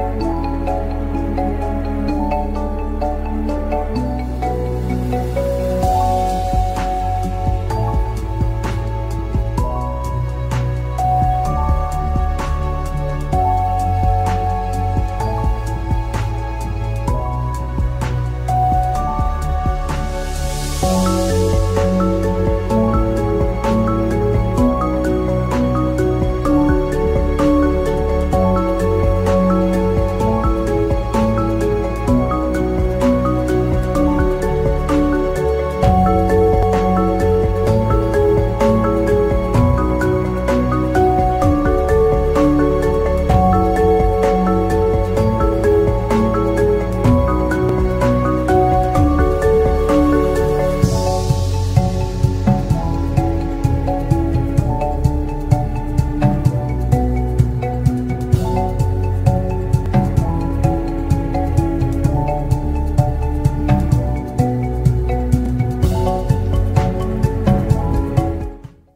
Bye.